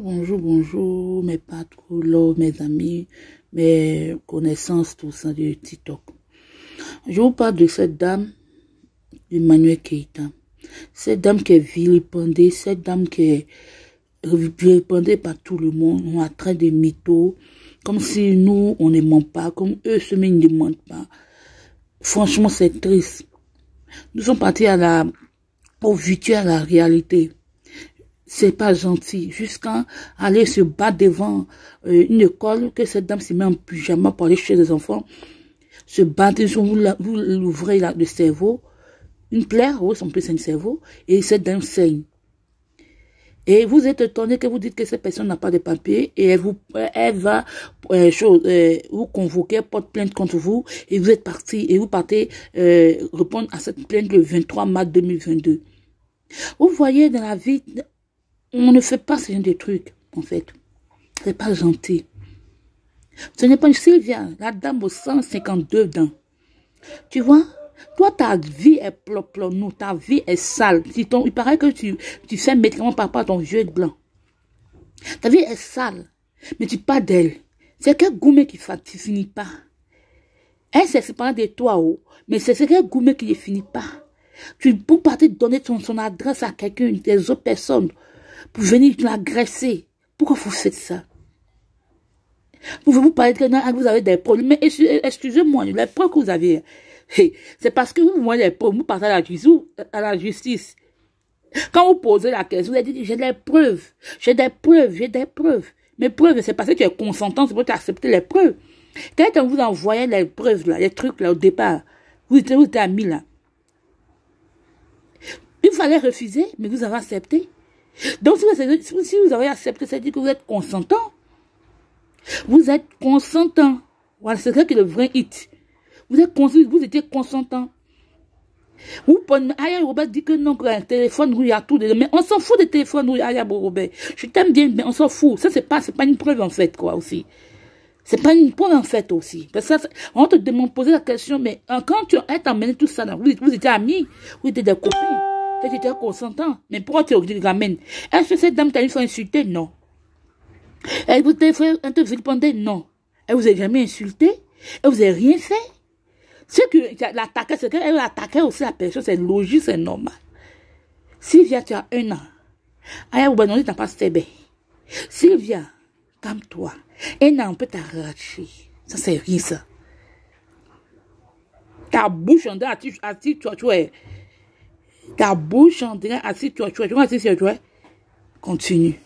Bonjour, bonjour, mes patrons, mes amis, mes connaissances, tout ça de TikTok. Je vous parle de cette dame, Emmanuel Keita. Cette dame qui est vilipendée, cette dame qui est vilipendée par tout le monde, on a train de mythos, comme si nous, on ne ment pas, comme eux, se ne mentent pas. Franchement, c'est triste. Nous sommes partis à la, au à la réalité c'est pas gentil. Jusqu'à aller se battre devant euh, une école, que cette dame se met en pyjama pour aller chez les enfants, se battre, vous, vous l'ouvrez le cerveau, une plaie, oui, son plus un cerveau, et cette dame saigne. Et vous êtes étonné que vous dites que cette personne n'a pas de papier et elle, vous, elle va euh, chose, euh, vous convoquer, porte plainte contre vous et vous êtes parti et vous partez répondre à cette plainte le 23 mars 2022. Vous voyez dans la vie, on ne fait pas ce genre de trucs, en fait. C'est pas gentil. Ce n'est pas une Sylvia, la dame aux 152 dents. Tu vois Toi, ta vie est plop nous, ta vie est sale. Si ton, il paraît que tu, tu fais médicament par rapport à ton vieux blanc. Ta vie est sale, mais tu parles d'elle. C'est quel gourmet qui ne finit pas. Elle s'est séparée de toi, oh, mais c'est ce quel gourmet qui ne finit pas. Tu peux partir donner son, son adresse à quelqu'un, des autres personnes pour venir l'agresser. Pourquoi vous faites ça? Pouvez-vous parler que vous avez des problèmes? Mais excusez-moi, les preuves que vous avez, c'est parce que vous, moi, les preuves, vous partez à la justice. À la justice. Quand vous posez la question, vous avez dit, j'ai des preuves, j'ai des preuves, j'ai des preuves. Mes preuves, c'est parce que tu es consentant, c'est pour accepter les preuves. Quand vous envoyez les preuves, là, les trucs là au départ, vous étiez, vous là. Il fallait refuser, mais vous avez accepté. Donc, si vous, avez accepté, ça dit que vous êtes consentant. Vous êtes consentant. Voilà, c'est ça qui est le vrai hit. Vous êtes vous étiez consentant. Vous prenez, Aya Robert dit que non, que téléphone, il y a tout Mais on s'en fout des téléphones, Aya Robert. Je t'aime bien, mais on s'en fout. Ça, c'est pas, pas une preuve, en fait, quoi, aussi. C'est pas une preuve, en fait, aussi. Parce que ça, on te demande, poser la question, mais quand tu as emmené tout ça, vous, vous étiez amis, vous étiez des copains tu étais consentant. Mais pourquoi tu ramènes Est-ce que cette dame t'a fait insulter Non. Elle vous a fait répondre Non. Elle vous a jamais insulté? Elle vous a rien fait? Ce que l'attaquer, c'est qu'elle attaqué aussi la personne. C'est logique, c'est normal. Sylvia, tu as un an. Aya tu t'as pas bien. Sylvia, calme-toi. Un an, on peut t'arracher. Ça, c'est rien, ça. Ta bouche en à tu, toi, tu es? Ta bouche en toi, toi, assis sur toi. Continue.